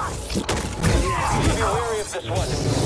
Be wary of this one.